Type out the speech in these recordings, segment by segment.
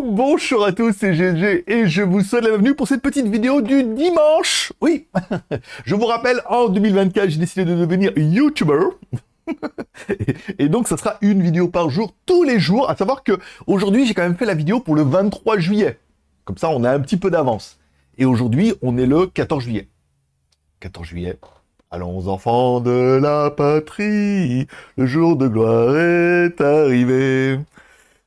Bonjour à tous, c'est GG et je vous souhaite la bienvenue pour cette petite vidéo du dimanche. Oui, je vous rappelle, en 2024, j'ai décidé de devenir YouTuber. et donc, ça sera une vidéo par jour, tous les jours. À savoir que aujourd'hui, j'ai quand même fait la vidéo pour le 23 juillet. Comme ça, on a un petit peu d'avance. Et aujourd'hui, on est le 14 juillet. 14 juillet. Allons enfants de la patrie, le jour de gloire est arrivé.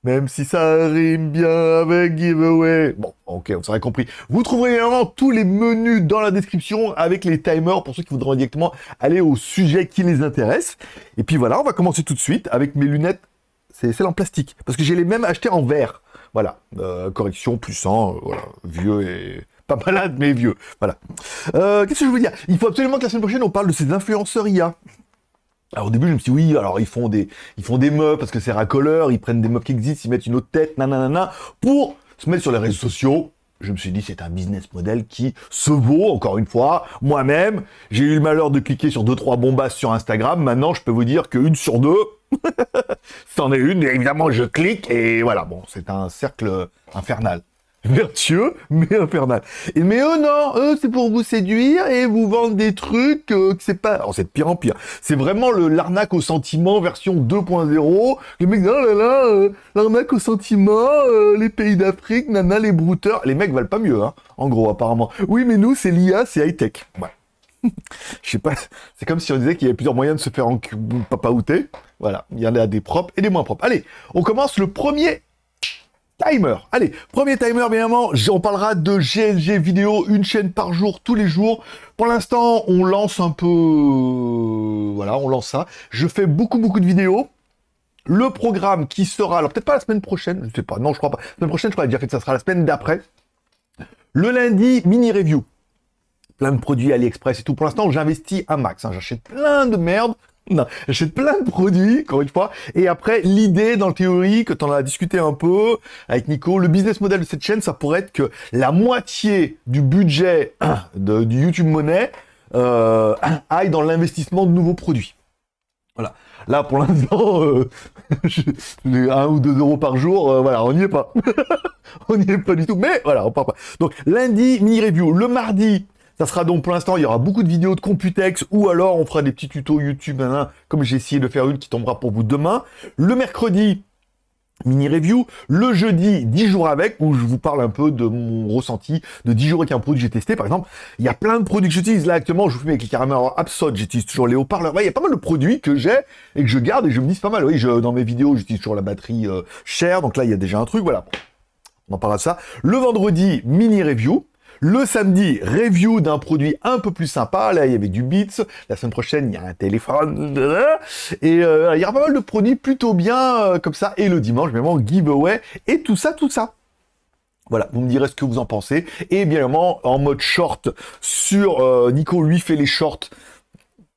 Même si ça rime bien avec giveaway. Bon, ok, on s'aurait compris. Vous trouverez également tous les menus dans la description avec les timers pour ceux qui voudront directement aller au sujet qui les intéresse. Et puis voilà, on va commencer tout de suite avec mes lunettes. C'est celles en plastique. Parce que j'ai les mêmes achetées en verre. Voilà. Euh, correction, puissant, euh, voilà. Vieux et pas malade, mais vieux. Voilà. Euh, Qu'est-ce que je veux dire? Il faut absolument que la semaine prochaine, on parle de ces influenceurs IA. Alors au début, je me suis dit, oui, alors ils font des, ils font des meufs parce que c'est racoleur, ils prennent des meufs qui existent, ils mettent une autre tête, nanana, pour se mettre sur les réseaux sociaux. Je me suis dit, c'est un business model qui se vaut, encore une fois. Moi-même, j'ai eu le malheur de cliquer sur deux, trois bombasses sur Instagram. Maintenant, je peux vous dire qu'une sur deux, c'en est une. Et évidemment, je clique et voilà. Bon, c'est un cercle infernal vertueux, mais infernal. Mais eux, non, eux, c'est pour vous séduire et vous vendre des trucs euh, que c'est pas... Alors, c'est de pire en pire. C'est vraiment le l'arnaque au sentiment version 2.0. Les mecs, oh là là, euh, l'arnaque au sentiment, euh, les pays d'Afrique, nana, les brouteurs. Les mecs valent pas mieux, hein, en gros, apparemment. Oui, mais nous, c'est l'IA, c'est high-tech. Ouais. Je sais pas, c'est comme si on disait qu'il y avait plusieurs moyens de se faire en papaouter. Voilà, il y en a des propres et des moins propres. Allez, on commence le premier timer. Allez, premier timer, bien évidemment, on parlera de GLG vidéo, une chaîne par jour, tous les jours. Pour l'instant, on lance un peu... Voilà, on lance ça. Je fais beaucoup, beaucoup de vidéos. Le programme qui sera, alors peut-être pas la semaine prochaine, je sais pas, non, je crois pas. La semaine prochaine, je crois déjà fait que ça sera la semaine d'après. Le lundi, mini review. Plein de produits AliExpress et tout. Pour l'instant, j'investis un max. Hein. J'achète plein de merde non, j'achète plein de produits, encore une fois. Et après, l'idée, dans la théorie, que tu en as discuté un peu avec Nico, le business model de cette chaîne, ça pourrait être que la moitié du budget du YouTube Money euh, aille dans l'investissement de nouveaux produits. Voilà. Là, pour l'instant, euh, un ou deux euros par jour, euh, voilà, on n'y est pas. on n'y est pas du tout. Mais voilà, on part pas. Donc, lundi, mini review. Le mardi, ça sera donc pour l'instant, il y aura beaucoup de vidéos de Computex ou alors on fera des petits tutos YouTube, comme j'ai essayé de faire une qui tombera pour vous demain. Le mercredi, mini review. Le jeudi, 10 jours avec, où je vous parle un peu de mon ressenti de 10 jours avec un produit que j'ai testé. Par exemple, il y a plein de produits que j'utilise. Là, actuellement, je vous fais avec les caramels j'utilise toujours les haut-parleurs. il y a pas mal de produits que j'ai et que je garde et je me dis pas mal. Oui, dans mes vidéos, j'utilise toujours la batterie euh, chère. Donc là, il y a déjà un truc. Voilà. On en parlera de ça. Le vendredi, mini review. Le samedi, review d'un produit un peu plus sympa. Là, il y avait du Beats. La semaine prochaine, il y a un téléphone. Et euh, il y aura pas mal de produits plutôt bien euh, comme ça. Et le dimanche, vraiment, giveaway. Et tout ça, tout ça. Voilà, vous me direz ce que vous en pensez. Et bien évidemment, en mode short sur euh, Nico lui fait les shorts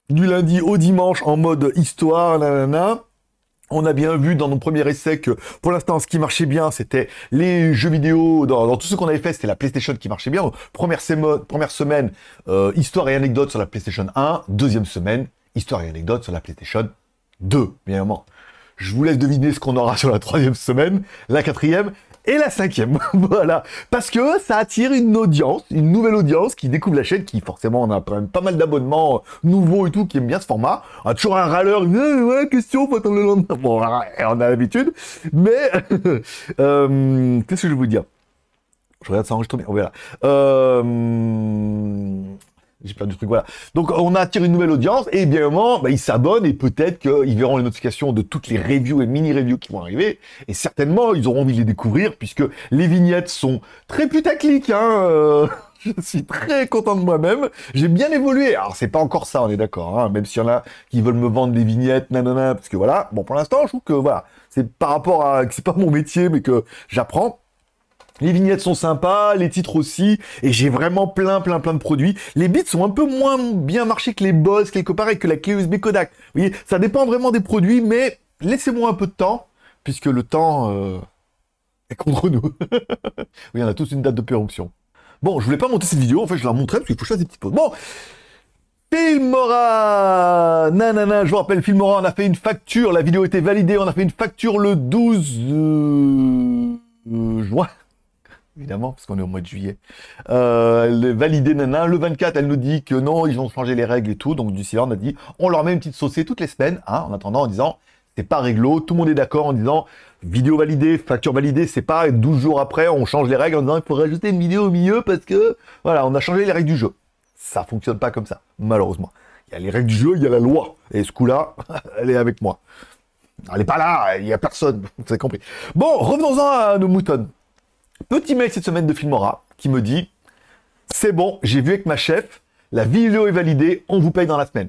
du lundi au dimanche en mode histoire, nanana. On a bien vu dans nos premiers essais que pour l'instant, ce qui marchait bien, c'était les jeux vidéo. Dans, tout ce qu'on avait fait, c'était la PlayStation qui marchait bien. première, première semaine, euh, histoire et anecdote sur la PlayStation 1. Deuxième semaine, histoire et anecdote sur la PlayStation 2, bien évidemment. Je vous laisse deviner ce qu'on aura sur la troisième semaine. La quatrième, et la cinquième. voilà. Parce que ça attire une audience, une nouvelle audience qui découvre la chaîne, qui forcément on a quand même pas mal d'abonnements nouveaux et tout, qui aime bien ce format. On a toujours un râleur, ouais, question, faut attendre le lendemain. Bon, on a l'habitude. Mais, euh, qu'est-ce que je vais vous dire? Je regarde ça enregistré. Voilà. Euh, j'ai perdu du truc, voilà. Donc on attire une nouvelle audience et bien évidemment, bah, ils s'abonnent et peut-être qu'ils verront les notifications de toutes les reviews et mini-reviews qui vont arriver et certainement ils auront envie de les découvrir puisque les vignettes sont très putaclic, hein. Euh, je suis très content de moi-même. J'ai bien évolué. Alors c'est pas encore ça, on est d'accord, hein, même s'il y en a qui veulent me vendre des vignettes, nanana, parce que voilà. Bon pour l'instant, je trouve que voilà, c'est par rapport à que c'est pas mon métier, mais que j'apprends. Les vignettes sont sympas, les titres aussi, et j'ai vraiment plein, plein, plein de produits. Les bits sont un peu moins bien marchés que les boss, quelque part, et que la clé USB Kodak. Vous voyez, ça dépend vraiment des produits, mais laissez-moi un peu de temps, puisque le temps euh, est contre nous. oui, on a tous une date de péremption. Bon, je voulais pas monter cette vidéo, en fait, je la montrais, parce qu'il faut que des petites pauses. Bon, Filmora Nanana, je vous rappelle, Filmora, on a fait une facture, la vidéo était validée, on a fait une facture le 12 euh, juin évidemment, parce qu'on est au mois de juillet. Euh, elle est validée, nana. Le 24, elle nous dit que non, ils ont changé les règles et tout. Donc, du on a dit, on leur met une petite saucée toutes les semaines, hein, en attendant, en disant, c'est pas réglo. Tout le monde est d'accord en disant, vidéo validée, facture validée, c'est pas 12 jours après, on change les règles en disant, il faut rajouter une vidéo au milieu parce que, voilà, on a changé les règles du jeu. Ça fonctionne pas comme ça, malheureusement. Il y a les règles du jeu, il y a la loi. Et ce coup-là, elle est avec moi. Elle est pas là, il y a personne. Vous avez compris. Bon, revenons-en à nos moutons. Petit mail cette semaine de Filmora qui me dit C'est bon, j'ai vu avec ma chef, la vidéo est validée, on vous paye dans la semaine.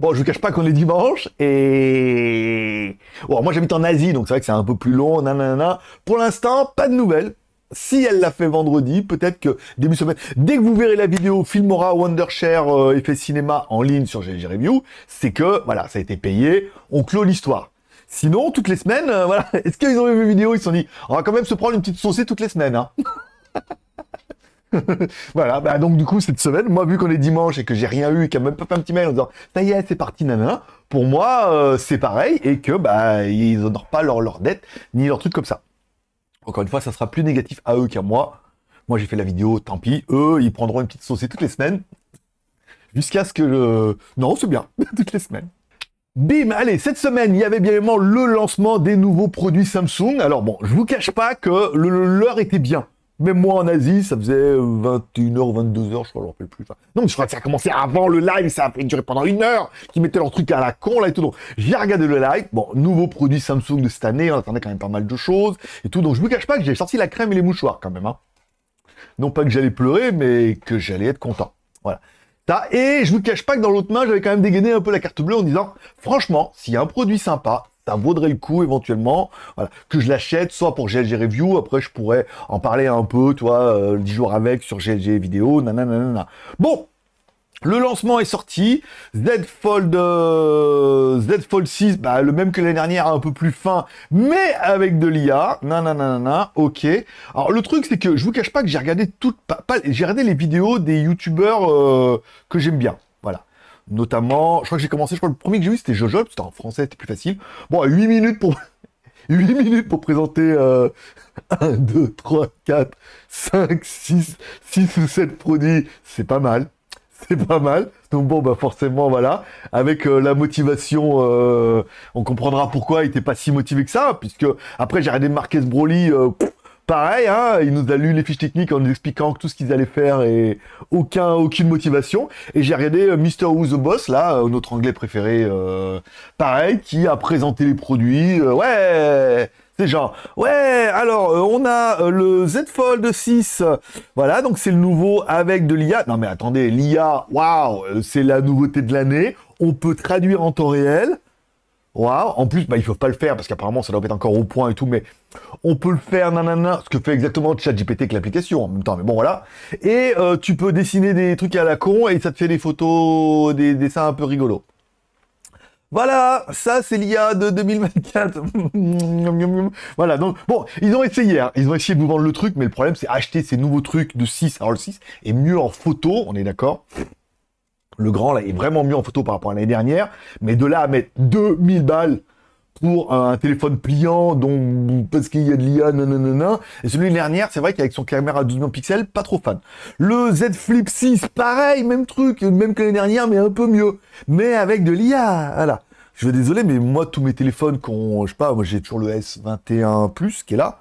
Bon, je vous cache pas qu'on est dimanche et. Bon, moi j'habite en Asie, donc c'est vrai que c'est un peu plus long, nanana. Pour l'instant, pas de nouvelles. Si elle l'a fait vendredi, peut-être que début semaine, dès que vous verrez la vidéo Filmora Wondershare euh, effet cinéma en ligne sur GLG Review, c'est que voilà, ça a été payé, on clôt l'histoire. Sinon, toutes les semaines, euh, voilà. Est-ce qu'ils ont vu mes vidéos? Ils se sont dit, on va quand même se prendre une petite saucée toutes les semaines. Hein. voilà, bah donc du coup, cette semaine, moi, vu qu'on est dimanche et que j'ai rien eu, qu'il a même pas fait un petit mail en disant, ça y est, c'est parti, nanana, pour moi, euh, c'est pareil, et que, bah, ils n'honorent pas leur, leur dette, ni leur truc comme ça. Encore une fois, ça sera plus négatif à eux qu'à moi. Moi, j'ai fait la vidéo, tant pis. Eux, ils prendront une petite saucée toutes les semaines. Jusqu'à ce que... Le... Non, c'est bien, toutes les semaines. Bim, allez, cette semaine, il y avait bien évidemment le lancement des nouveaux produits Samsung. Alors bon, je vous cache pas que l'heure était bien. Même moi en Asie, ça faisait 21h, 22h, je crois, je me rappelle plus. non, mais je crois que ça a commencé avant le live, ça a durer pendant une heure, qui mettaient leur truc à la con, là et tout. Donc, j'ai regardé le live. Bon, nouveaux produits Samsung de cette année, on attendait quand même pas mal de choses et tout. Donc, je vous cache pas que j'ai sorti la crème et les mouchoirs quand même. Hein. Non pas que j'allais pleurer, mais que j'allais être content. Voilà. Et je vous cache pas que dans l'autre main, j'avais quand même dégainé un peu la carte bleue en disant, franchement, s'il y a un produit sympa, ça vaudrait le coup éventuellement, voilà, que je l'achète, soit pour GLG Review, après je pourrais en parler un peu, toi, euh, 10 jours avec sur GLG Vidéo, nanana. Bon, le lancement est sorti, Z Fold, euh, Z Fold 6, bah, le même que l'année dernière, un peu plus fin, mais avec de l'IA, nanana, ok. Alors le truc c'est que je vous cache pas que j'ai regardé toutes, pas, j'ai regardé les vidéos des youtubeurs euh, que j'aime bien, voilà. Notamment, je crois que j'ai commencé, je crois que le premier que j'ai vu c'était Jojo, c'était en français, c'était plus facile. Bon, 8 minutes pour... 8 minutes pour présenter euh, 1, 2, 3, 4, 5, 6, 6 ou 7 produits, c'est pas mal. c'est pas mal. Donc bon, bah forcément, voilà. Avec euh, la motivation, euh, on comprendra pourquoi il était pas si motivé que ça, puisque après j'ai regardé Marquez Broly, euh, pareil, hein, il nous a lu les fiches techniques en nous expliquant tout ce qu'ils allaient faire et aucun, aucune motivation. Et j'ai regardé Mr. Who the Boss, là, notre anglais préféré, pareil, qui a présenté les produits. ouais c'est genre, ouais, alors euh, on a euh, le Z Fold 6, voilà, donc c'est le nouveau avec de l'IA. Non mais attendez, l'IA, waouh, euh, c'est la nouveauté de l'année. On peut traduire en temps réel. Waouh, en plus, bah, ils peuvent pas le faire parce qu'apparemment ça doit être encore au point et tout, mais on peut le faire, nanana, ce que fait exactement ChatGPT avec l'application en même temps, mais bon voilà. Et tu peux dessiner des trucs à la con et ça te fait des photos, des dessins un peu rigolos. Voilà, ça c'est l'IA de 2024. voilà, donc bon, ils ont essayé, hein. ils ont essayé de vous vendre le truc, mais le problème c'est acheter ces nouveaux trucs de 6. Alors le 6 est mieux en photo, on est d'accord Le grand là est vraiment mieux en photo par rapport à l'année dernière, mais de là à mettre 2000 balles pour un téléphone pliant, donc parce qu'il y a de l'IA, nanana. Et celui de dernière, c'est vrai qu'avec son caméra à 12 millions de pixels, pas trop fan. Le Z Flip 6, pareil, même truc, même que l'année dernière, mais un peu mieux. Mais avec de l'IA, voilà. Je vais désolé, mais moi, tous mes téléphones, qu'on, je sais pas, moi j'ai toujours le S21 Plus qui est là,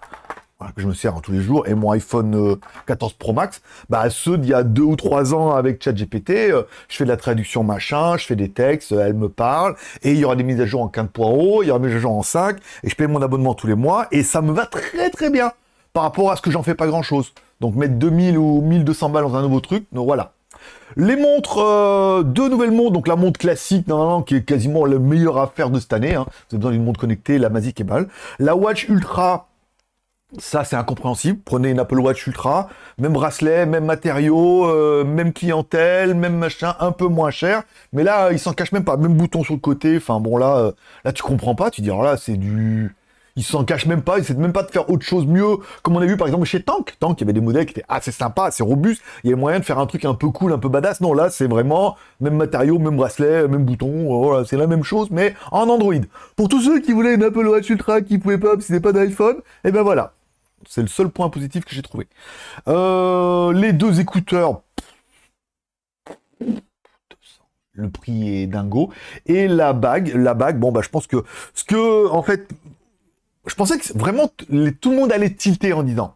que je me sers tous les jours, et mon iPhone 14 euh, Pro Max, bah ceux d'il y a deux ou trois ans avec ChatGPT, euh, je fais de la traduction machin, je fais des textes, elle me parle, et il y aura des mises à jour en 15.0, il y aura des mises à jour en 5, et je paye mon abonnement tous les mois, et ça me va très très bien par rapport à ce que j'en fais pas grand chose. Donc mettre 2000 ou 1200 balles dans un nouveau truc, donc voilà. Les montres, euh, deux nouvelles montres, donc la montre classique, normalement, qui est quasiment la meilleure affaire de cette année. Hein. Vous avez besoin d'une montre connectée, la Magic est mal. La Watch Ultra, ça c'est incompréhensible. Prenez une Apple Watch Ultra, même bracelet, même matériaux, euh, même clientèle, même machin, un peu moins cher. Mais là, il s'en cache même pas, même bouton sur le côté. Enfin bon, là, euh, là tu comprends pas. Tu dis alors là, c'est du Ils s'en cachent même pas, ils essaient même pas de faire autre chose mieux, comme on a vu par exemple chez Tank. Tank, il y avait des modèles qui étaient assez sympas, assez robustes, il y avait moyen de faire un truc un peu cool, un peu badass. Non, là, c'est vraiment même matériau, même bracelet, même bouton, voilà, c'est la même chose, mais en Android. Pour tous ceux qui voulaient une Apple Watch Ultra qui pouvaient pas, si c'était pas d'iPhone, et eh ben voilà. C'est le seul point positif que j'ai trouvé. Euh, les deux écouteurs, le prix est dingo. Et la bague, la bague, bon bah je pense que ce que en fait, je pensais que vraiment tout le monde allait tilter en disant.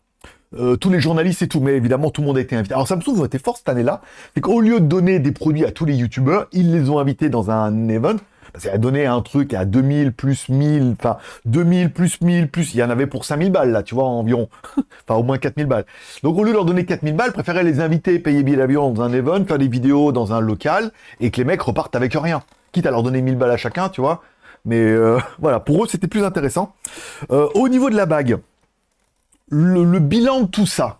Euh, tous les journalistes et tout, mais évidemment tout le monde a été invité. Alors Samsung ont été fort cette année-là, c'est qu'au lieu de donner des produits à tous les youtubeurs, ils les ont invités dans un event qu'elle a donné un truc à 2000 plus 1000, enfin 2000 plus 1000 plus, il y en avait pour 5000 balles là, tu vois, environ. enfin au moins 4000 balles. Donc au lieu de leur donner 4000 balles, préférait les inviter, payer billet d'avion dans un event, faire des vidéos dans un local, et que les mecs repartent avec rien. Quitte à leur donner 1000 balles à chacun, tu vois. Mais euh, voilà, pour eux c'était plus intéressant. Euh, au niveau de la bague, le bilan de tout ça,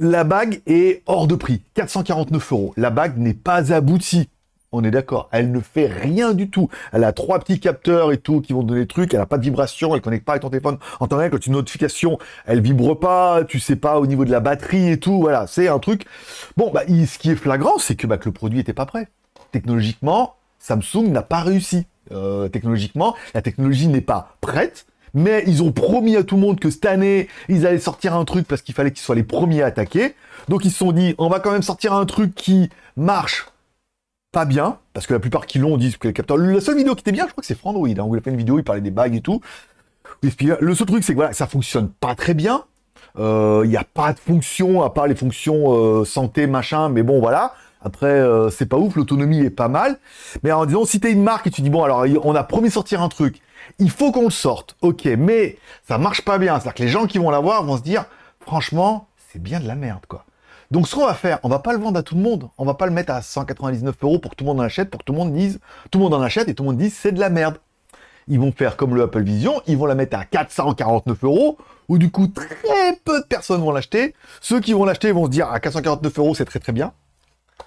la bague est hors de prix, 449 euros. La bague n'est pas aboutie. On est d'accord. Elle ne fait rien du tout. Elle a trois petits capteurs et tout qui vont donner des trucs. Elle a pas de vibration. Elle connecte pas avec ton téléphone. En temps réel, quand une notification, elle vibre pas. Tu sais pas au niveau de la batterie et tout. Voilà. C'est un truc. Bon, bah, ce qui est flagrant, c'est que, bah, que le produit était pas prêt. Technologiquement, Samsung n'a pas réussi. Euh, technologiquement, la technologie n'est pas prête. Mais ils ont promis à tout le monde que cette année, ils allaient sortir un truc parce qu'il fallait qu'ils soient les premiers à attaquer. Donc ils se sont dit, on va quand même sortir un truc qui marche pas bien, parce que la plupart qui l'ont disent que les capteurs. La seule vidéo qui était bien, je crois que c'est Frandroid, hein, où il a fait une vidéo, il parlait des bagues et tout. Le seul truc, c'est que voilà, ça fonctionne pas très bien. Euh, il n'y a pas de fonction, à part les fonctions euh, santé, machin, mais bon, voilà. Après, euh, c'est pas ouf, l'autonomie est pas mal. Mais en disant, si t'es une marque et tu dis, bon, alors, on a promis de sortir un truc, il faut qu'on le sorte, ok, mais ça marche pas bien. C'est-à-dire que les gens qui vont l'avoir vont se dire, franchement, c'est bien de la merde, quoi. Donc ce qu'on va faire, on va pas le vendre à tout le monde. On va pas le mettre à 199 euros pour que tout le monde en achète, pour que tout le monde dise, tout le monde en achète et tout le monde dise c'est de la merde. Ils vont faire comme le Apple Vision, ils vont la mettre à 449 euros, où du coup très peu de personnes vont l'acheter. Ceux qui vont l'acheter vont se dire à 449 euros c'est très très bien.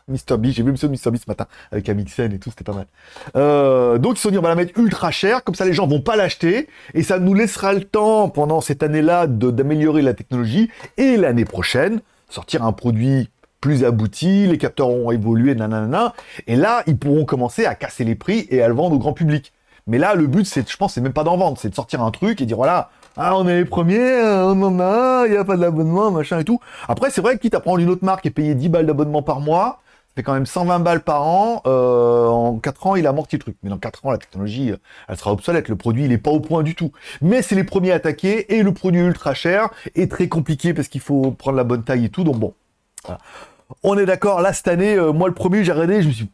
Mr. B, j'ai vu le Mr. B ce matin avec Amixen et tout, c'était pas mal. Euh, donc ils se sont dit on va la mettre ultra chère, comme ça les gens vont pas l'acheter et ça nous laissera le temps pendant cette année-là d'améliorer la technologie et l'année prochaine sortir un produit plus abouti, les capteurs ont évolué, nanana, et là, ils pourront commencer à casser les prix et à le vendre au grand public. Mais là, le but, c'est, je pense, c'est même pas d'en vendre, c'est de sortir un truc et dire, voilà, ah, on est les premiers, on en a, il n'y a pas d'abonnement, machin et tout. Après, c'est vrai que quitte à prendre une autre marque et payer 10 balles d'abonnement par mois, fait quand même 120 balles par an. Euh, en 4 ans, il a amorti le truc. Mais dans 4 ans, la technologie, euh, elle sera obsolète. Le produit, il n'est pas au point du tout. Mais c'est les premiers à attaquer et le produit ultra cher est très compliqué parce qu'il faut prendre la bonne taille et tout. Donc bon, on est d'accord. Là, cette année, euh, moi, le premier, j'ai regardé, je me suis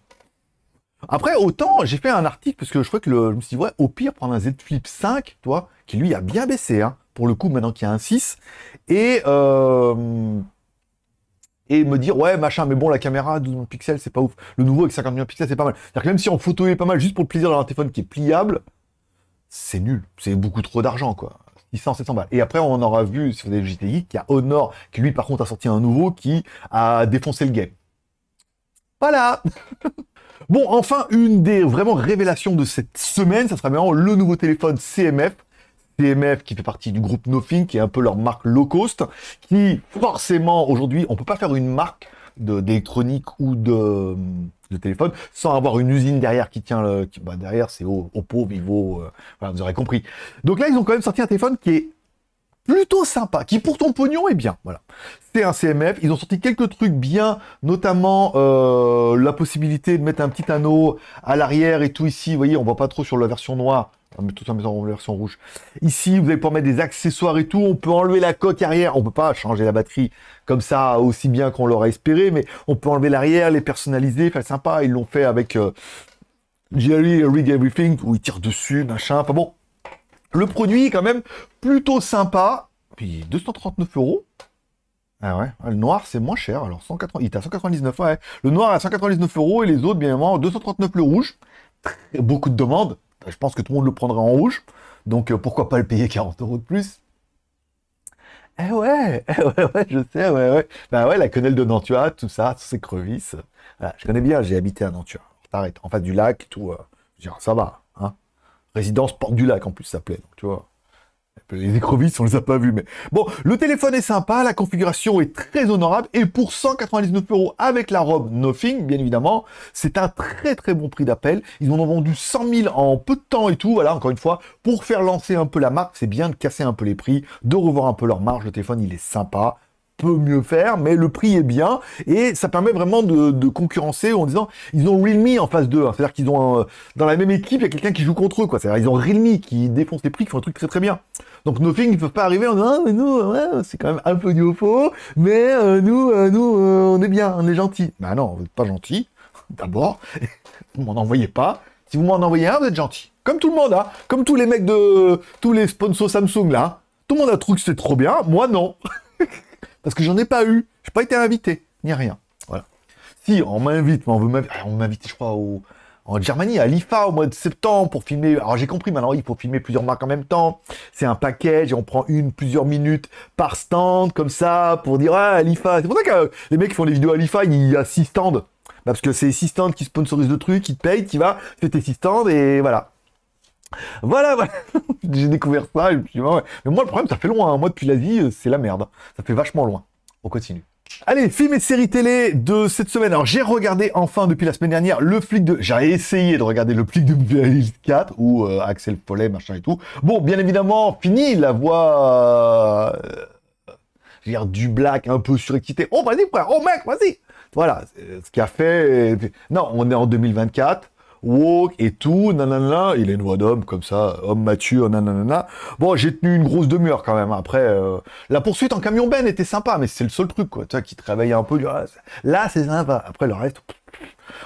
après, autant, j'ai fait un article, parce que je crois que le, je me suis dit, ouais, au pire, prendre un Z Flip 5, toi, qui lui a bien baissé, hein, pour le coup, maintenant qu'il y a un 6. Et, euh, et me dire ouais machin mais bon la caméra 12 pixels c'est pas ouf. Le nouveau avec 50 millions de pixels c'est pas mal. C'est-à-dire que même si en photo est pas mal juste pour le plaisir d'avoir un téléphone qui est pliable c'est nul. C'est beaucoup trop d'argent quoi. 600 700 balles. Et après on aura vu sur des GTI qu'il y a Honor qui lui par contre a sorti un nouveau qui a défoncé le game. Voilà. Bon, enfin, une des vraiment révélations de cette semaine, ça sera vraiment le nouveau téléphone CMF, CMF qui fait partie du groupe Nothing, qui est un peu leur marque low cost, qui forcément aujourd'hui, on peut pas faire une marque d'électronique ou de, de, téléphone sans avoir une usine derrière qui tient le, bah derrière c'est Oppo, Vivo, euh, voilà, vous aurez compris. Donc là ils ont quand même sorti un téléphone qui est plutôt sympa, qui pour ton pognon est bien. Voilà. C'est un CMF. Ils ont sorti quelques trucs bien, notamment euh, la possibilité de mettre un petit anneau à l'arrière et tout ici. Vous voyez, on voit pas trop sur la version noire. Met tout en version rouge. Ici, vous allez pouvoir mettre des accessoires et tout. On peut enlever la coque arrière. On peut pas changer la batterie comme ça aussi bien qu'on l'aurait espéré, mais on peut enlever l'arrière, les personnaliser. Enfin, sympa. Ils l'ont fait avec euh, Jerry Rig Everything où ils tirent dessus, machin. Enfin bon, le produit est quand même plutôt sympa. Puis 239 euros. Ah ouais, le noir c'est moins cher. Alors 180, il est à 199, ouais. Le noir à 199 euros et les autres, bien évidemment, 239 le rouge. Beaucoup de demandes. Je pense que tout le monde le prendra en rouge. Donc euh, pourquoi pas le payer 40 euros de plus? Eh ouais, eh ouais, ouais, je sais, ouais, ouais. Bah ouais, la quenelle de Nantua, tout ça, tous ces crevisses. je connais bien, j'ai habité à Nantua. T'arrêtes, en face du lac, tout. Euh, ça va. Résidence Porte du Lac, en plus, ça s'appelait. Donc, tu vois. Les écrevisses, on les a pas vus, mais bon, le téléphone est sympa, la configuration est très honorable, et pour 199 euros avec la robe Nothing, bien évidemment, c'est un très très bon prix d'appel. Ils en ont vendu 100 000 en peu de temps et tout. Voilà, encore une fois, pour faire lancer un peu la marque, c'est bien de casser un peu les prix, de revoir un peu leur marge. Le téléphone, il est sympa peut mieux faire, mais le prix est bien et ça permet vraiment de, concurrencer en disant ils ont Realme en face d'eux, hein. c'est-à-dire qu'ils ont dans la même équipe il y a quelqu'un qui joue contre eux quoi, c'est-à-dire ils ont Realme qui défonce les prix, qui font un truc très très bien. Donc Nothing, ils peuvent pas arriver en disant ah, mais nous, c'est quand même un peu du faux, mais euh, nous, euh, nous, euh, on est bien, on est gentil. Ben non, vous n'êtes pas gentil. D'abord, vous m'en envoyez pas. Si vous m'en envoyez un, vous êtes gentil. Comme tout le monde, hein. Comme tous les mecs de tous les sponsors Samsung là. Tout le monde a trouvé que c'était trop bien. Moi non, parce que j'en ai pas eu. J'ai pas été invité, ni rien. Voilà. Si on m'invite, mais on veut m'inviter, on m'invite, je crois au en Germanie, à l'IFA au mois de septembre pour filmer. Alors j'ai compris maintenant, il faut filmer plusieurs marques en même temps. C'est un package et on prend une, plusieurs minutes par stand comme ça pour dire ah l'IFA. C'est pour ça que les mecs font les vidéos à l'IFA, il y a six stands. Bah, parce que c'est six stands qui sponsorisent le truc, qui te payent, qui va, fais tes six stands et voilà. Voilà, j'ai découvert ça. Mais moi, le problème, ça fait loin. Hein. Moi, depuis l'Asie, euh, c'est la merde. Ça fait vachement loin. On continue. Allez, film et séries télé de cette semaine. Alors, j'ai regardé enfin depuis la semaine dernière le flic de... J'ai essayé de regarder le flic de Beverly 4 ou euh, Axel Follet, machin et tout. Bon, bien évidemment, fini la voix... Euh, je veux dire, du black un peu surexcité. Oh, vas-y, frère. Oh, mec, vas-y. Voilà, ce qui a fait... Non, on est en 2024 woke et tout, nanana, il a une voix d'homme comme ça, homme mature, nanana. Bon, j'ai tenu une grosse demi-heure quand même. Après, euh, la poursuite en camion ben était sympa, mais c'est le seul truc, quoi, tu vois, qui réveille un peu. là, c'est sympa. Après, le reste,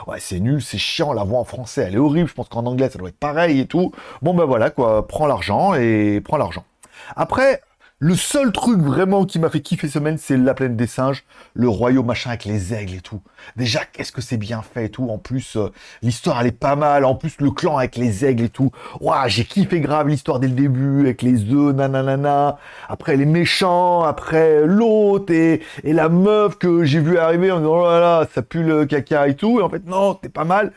ouais, c'est nul, c'est chiant. La voix en français, elle est horrible. Je pense qu'en anglais, ça doit être pareil et tout. Bon, ben voilà, quoi, prends l'argent et prends l'argent. Après, le seul truc vraiment qui m'a fait kiffer semaine, c'est la plaine des singes, le royaume machin avec les aigles et tout. Déjà, qu'est-ce que c'est bien fait et tout. En plus, euh, l'histoire elle est pas mal. En plus, le clan avec les aigles et tout. Waouh, j'ai kiffé grave l'histoire dès le début avec les œufs, nanana. Après les méchants, après l'autre et, la meuf que j'ai vu arriver en disant oh là là, ça pue le caca et tout. Et en fait, non, c'était pas mal.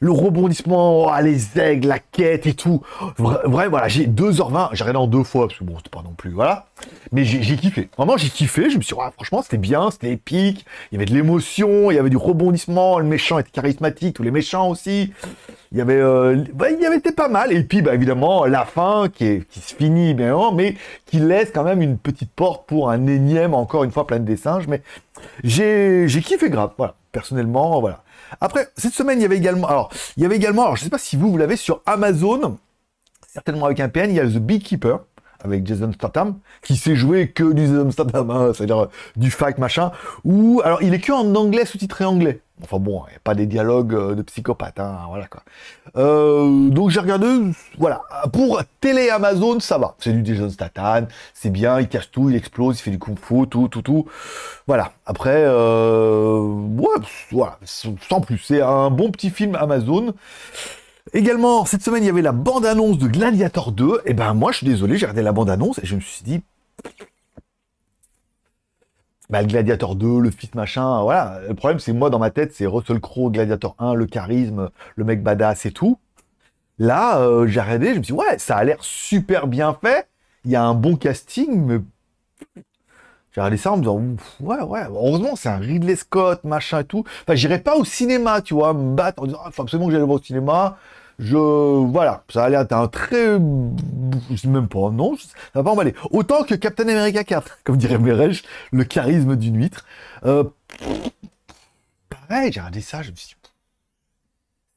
Le rebondissement, oh, les aigles, la quête et tout. Vrai, voilà, j'ai 2h20. J'ai regardé en deux fois parce que bon, c'était pas non plus, voilà. Mais j'ai kiffé. Vraiment, j'ai kiffé. Je me suis dit, franchement, c'était bien, c'était épique. Il y avait de l'émotion, il y avait du rebondissement. Le méchant était charismatique, tous les méchants aussi. Il y avait, euh, bah, il y avait pas mal. Et puis, bah, évidemment, la fin qui, est, se finit, bien mais qui laisse quand même une petite porte pour un énième, encore une fois, plein des singes. Mais j'ai kiffé grave. Voilà. Personnellement, voilà. Après, cette semaine, il y avait également, alors, il y avait également, alors, je sais pas si vous, vous l'avez sur Amazon, certainement avec un PN, il y a The Beekeeper avec Jason Statham, qui sait jouer que du Jason Statham, hein, c'est-à-dire euh, du fight machin, ou alors il est que en anglais, sous-titré anglais. Enfin bon, il n'y a pas des dialogues euh, de psychopathe, hein, voilà quoi. Euh, donc j'ai regardé, voilà, pour télé Amazon, ça va. C'est du Jason Statham, c'est bien, il cache tout, il explose, il fait du kung-fu, tout, tout, tout. Voilà. Après, euh, ouais, voilà, sans plus. C'est un bon petit film Amazon. Également, cette semaine, il y avait la bande-annonce de Gladiator 2. Et eh ben moi, je suis désolé, j'ai regardé la bande-annonce et je me suis dit... Bah, le Gladiator 2, le fils machin, voilà. Le problème, c'est moi, dans ma tête, c'est Russell Crowe, Gladiator 1, le charisme, le mec badass et tout. Là, euh, j'ai regardé, je me suis dit, ouais, ça a l'air super bien fait. Il y a un bon casting, mais j'ai regardé ça en me disant, ouais, ouais, heureusement, c'est un Ridley Scott, machin et tout. Enfin, j'irai pas au cinéma, tu vois, me battre en disant, ah, faut absolument que j'aille voir au cinéma. Je, voilà, ça a l'air d'être un très, je sais même pas, non, ça va pas emballer. Autant que Captain America 4, comme dirait Merech, le charisme d'une huître. Euh, pareil, j'ai regardé ça, je me suis dit,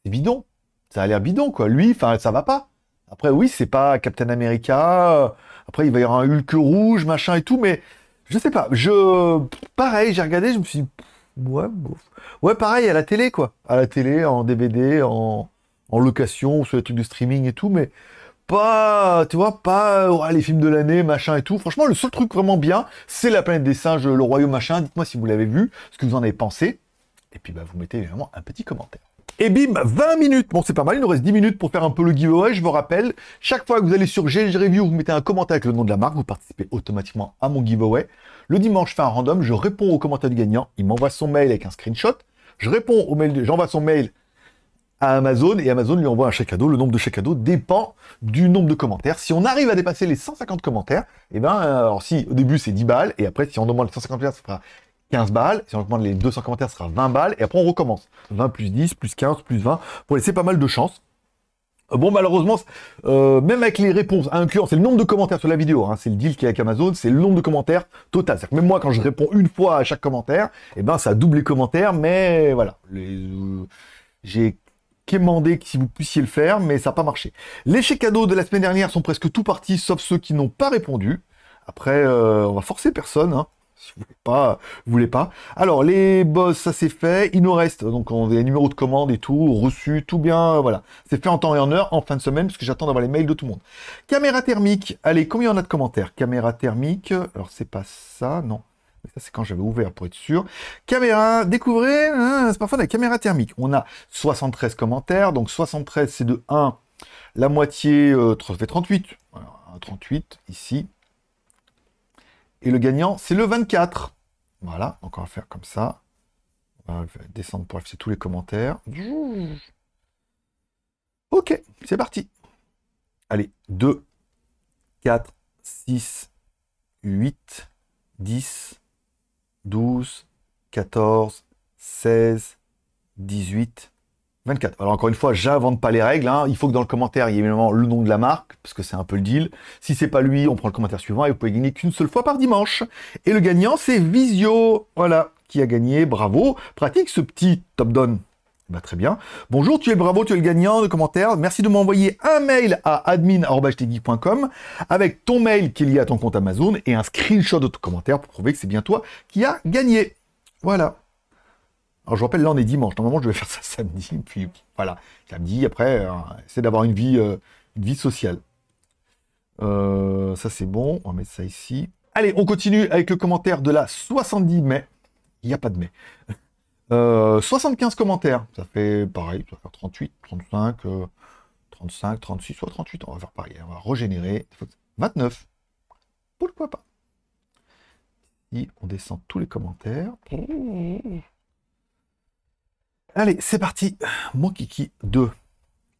c'est bidon. Ça a l'air bidon, quoi. Lui, enfin, ça va pas. Après, oui, c'est pas Captain America. Après, il va y avoir un Hulk rouge, machin et tout, mais je sais pas. Je. Pareil, j'ai regardé, je me suis dit. Ouais, Ouais, pareil, à la télé, quoi. À la télé, en DVD, en, location, sur les trucs de streaming et tout, mais pas, tu vois, pas les films de l'année, machin et tout. Franchement, le seul truc vraiment bien, c'est La planète des singes, le royaume machin. Dites-moi si vous l'avez vu, ce que vous en avez pensé. Et puis, bah, vous mettez évidemment un petit commentaire. Et bim, 20 minutes. Bon, c'est pas mal, il nous reste 10 minutes pour faire un peu le giveaway. Je vous rappelle, chaque fois que vous allez sur GLG Review, vous mettez un commentaire avec le nom de la marque, vous participez automatiquement à mon giveaway. Le dimanche, je fais un random, je réponds au commentaire du gagnant, il m'envoie son mail avec un screenshot. Je réponds au mail, j'envoie son mail à Amazon et Amazon lui envoie un chèque cadeau. Le nombre de chèques cadeaux dépend du nombre de commentaires. Si on arrive à dépasser les 150 commentaires, eh ben, alors si au début c'est 10 balles et après si on demande les 150 commentaires, ça fera 15 balles. Si on demande les 200 commentaires, ça sera 20 balles et après on recommence. 20 plus 10, plus 15, plus 20 pour laisser pas mal de chance. Euh, bon, malheureusement, euh, même avec les réponses incluant, c'est le nombre de commentaires sur la vidéo, hein, c'est le deal qui est avec Amazon, c'est le nombre de commentaires total. C'est-à-dire que même moi, quand je réponds une fois à chaque commentaire, eh ben, ça double les commentaires, mais voilà. Euh, j'ai que si vous puissiez le faire, mais ça n'a pas marché. Les chèques cadeaux de la semaine dernière sont presque tout partis, sauf ceux qui n'ont pas répondu. Après, on va forcer personne, hein si voulez pas, vous voulez pas. Alors, les boss, ça c'est fait. Il nous reste, donc, on a les numéros de commande et tout, reçu, tout bien, voilà. C'est fait en temps et en heure, en fin de semaine, parce que j'attends d'avoir les mails de tout le monde. Caméra thermique. Allez, combien on a de commentaires? Caméra thermique. Alors, c'est pas ça, non. Ça, c'est quand j'avais ouvert pour être sûr. Caméra, découvrez, hein, c'est parfois la caméra thermique. On a 73 commentaires, donc 73 c'est de 1, la moitié, euh, fait 38. Voilà, 38 ici. Et le gagnant, c'est le 24. Voilà, donc on faire comme ça. On va descendre pour afficher tous les commentaires. Ok, c'est parti. Allez, 2, 4, 6, 8, 10, 12, 14, 16, 18, 24. Alors encore une fois, j'invente pas les règles. Hein. Il faut que dans le commentaire, il y ait évidemment le nom de la marque, parce que c'est un peu le deal. Si c'est pas lui, on prend le commentaire suivant et vous pouvez gagner qu'une seule fois par dimanche. Et le gagnant, c'est Visio. Voilà, qui a gagné. Bravo. Pratique ce petit top-down. Bah, très bien. Bonjour, tu es bravo, tu es le gagnant de commentaire. Merci de m'envoyer un mail à admin.com avec ton mail qui est lié à ton compte Amazon et un screenshot de ton commentaire pour prouver que c'est bien toi qui as gagné. Voilà. Alors je rappelle, là on est dimanche. Normalement, je vais faire ça samedi. Puis voilà, samedi, après, euh, c'est d'avoir une vie, euh, une vie sociale. Euh, ça c'est bon. On va mettre ça ici. Allez, on continue avec le commentaire de la 70 mai. Il n'y a pas de mai. 75 commentaires. Ça fait pareil. Ça va faire 38, 35, 35, 36, soit 38. On va faire pareil. On va régénérer. 29. Pourquoi pas? Si on descend tous les commentaires. Allez, c'est parti. Mon kiki, 2,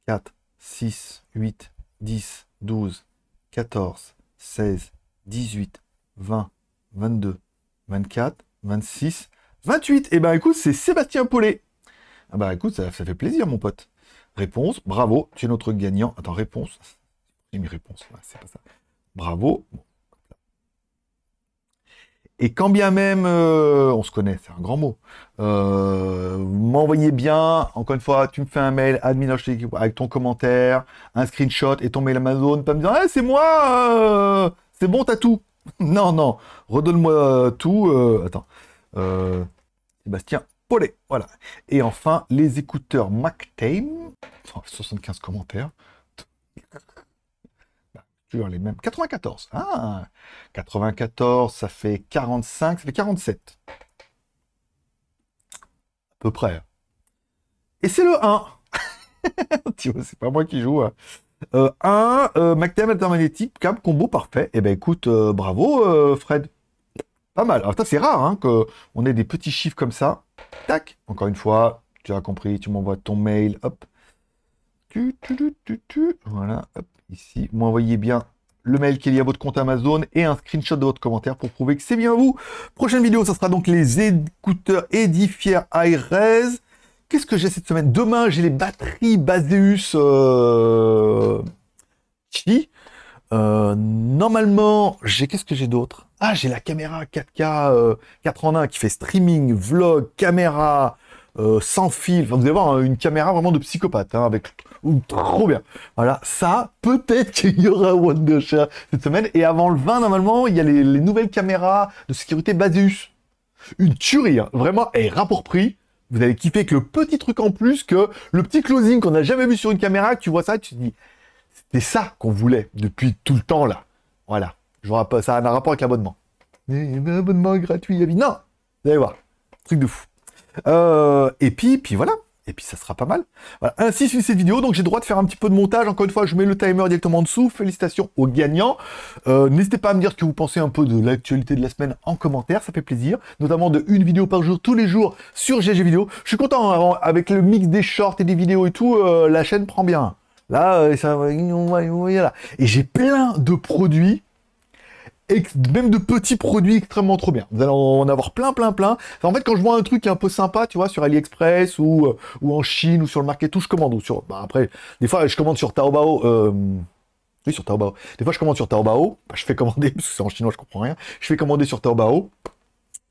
4, 6, 8, 10, 12, 14, 16, 18, 20, 22, 24, 26, 28. Eh ben écoute, c'est Sébastien Paulet. Ah bah écoute, ça, fait plaisir, mon pote. Réponse, bravo, tu es notre gagnant. Attends, réponse. J'ai mis réponse, c'est pas ça. Bravo. Et quand bien même, euh, on se connaît, c'est un grand mot, euh, m'envoyez bien, encore une fois, tu me fais un mail, admin avec ton commentaire, un screenshot et ton mail Amazon, pas me dire, ah, c'est moi, euh, c'est bon, t'as tout. non, non, redonne-moi tout. attends, Sébastien Paulet, voilà. Et enfin, les écouteurs MacTame, 75 commentaires les mêmes. 94. Ah 94, ça fait 45, ça fait 47. À peu près. Et c'est le 1. c'est pas moi qui joue. 1, hein. euh, euh, MacTM alternative, câble combo parfait. Eh ben écoute, euh, bravo euh, Fred. Pas mal. Alors c'est rare hein, qu'on ait des petits chiffres comme ça. Tac. Encore une fois, tu as compris, tu m'envoies ton mail. Hop. Tu, tu, Voilà. Hop ici. M'envoyez bien le mail qui est lié à votre compte Amazon et un screenshot de votre commentaire pour prouver que c'est bien vous. Prochaine vidéo, ça sera donc les écouteurs Edifier iRes. Qu'est-ce que j'ai cette semaine? Demain, j'ai les batteries Baseus euh... Euh, normalement, j'ai qu'est-ce que j'ai d'autre? Ah, j'ai la caméra 4K euh, 4 en 1 qui fait streaming, vlog, caméra, euh, sans fil. vous allez voir hein, une caméra vraiment de psychopathe, hein, avec trop bien. Voilà, ça, peut-être qu'il y aura Wondershare cette semaine. Et avant le 20, normalement, il y a les, nouvelles caméras de sécurité Baseus. Une tuerie, hein. vraiment. Et rapport prix, vous allez kiffer avec le petit truc en plus que le petit closing qu'on n'a jamais vu sur une caméra. Tu vois ça, tu te dis, c'était ça qu'on voulait depuis tout le temps là. Voilà. Je rappelle, ça a un rapport avec l'abonnement. Abonnement gratuit à. Non, vous allez voir, truc de fou. Euh, et puis, puis voilà. et puis ça sera pas mal. Voilà, ainsi suit cette vidéo, donc j'ai droit de faire un petit peu de montage. Encore une fois, je mets le timer directement en dessous. Félicitations aux gagnants. Euh, n'hésitez pas à me dire ce que vous pensez un peu de l'actualité de la semaine en commentaire, ça fait plaisir. Notamment de une vidéo par jour, tous les jours sur GG Vidéo. Je suis content, hein, avec le mix des shorts et des vidéos et tout, euh, la chaîne prend bien. Là, ça. Et j'ai plein de produits même de petits produits extrêmement trop bien. Vous allez en avoir plein, plein, plein. En fait, quand je vois un truc un peu sympa, tu vois, sur AliExpress ou, euh, ou en Chine ou sur le market, tout, je commande. Ou sur, bah, après, des fois, je commande sur Taobao. Euh, oui, sur Taobao. Des fois, je commande sur Taobao. Bah, je fais commander, parce que c'est en chinois, je comprends rien. Je fais commander sur Taobao.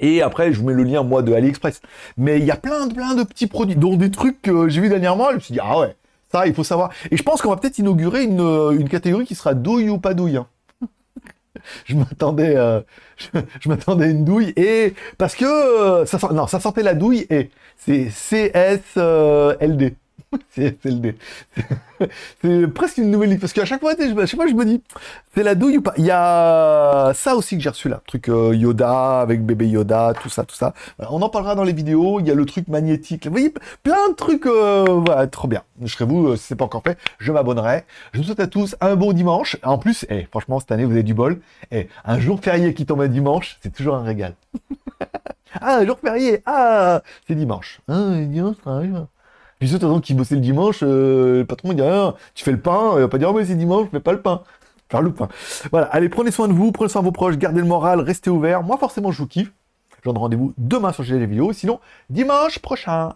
Et après, je vous mets le lien, moi, de AliExpress. Mais il y a plein, plein de petits produits, dont des trucs que j'ai vu dernièrement. Je me suis dit, ah ouais, ça, il faut savoir. Et je pense qu'on va peut-être inaugurer une, une catégorie qui sera douille ou pas douille. Hein je m'attendais, euh, je, m'attendais à une douille et parce que euh, ça, non, ça sentait la douille et c'est CSLD. CSLD. c'est presque une nouvelle ligne. Parce qu'à chaque fois, je, chaque fois, je me dis, c'est la douille ou pas? Il y a ça aussi que j'ai reçu là. Truc euh, Yoda avec bébé Yoda, tout ça, tout ça. on en parlera dans les vidéos. Il y a le truc magnétique. Vous voyez, plein de trucs. Euh, voilà, trop bien. Je serai vous, euh, si c'est pas encore fait, je m'abonnerai. Je vous souhaite à tous un bon dimanche. En plus, eh, franchement, cette année, vous avez du bol. Eh, un jour férié qui tombe un dimanche, c'est toujours un régal. ah, un jour férié. Ah, c'est dimanche. Dimanche, puis ceux qui bossaient le dimanche, euh, le patron il dit ah, tu fais le pain, il va pas dire oh, mais c'est dimanche, je fais pas le pain. Faire le pain. Voilà, allez, prenez soin de vous, prenez soin de vos proches, gardez le moral, restez ouverts. Moi forcément je vous kiffe. Je vous rendez-vous demain sur GG vidéo, sinon dimanche prochain.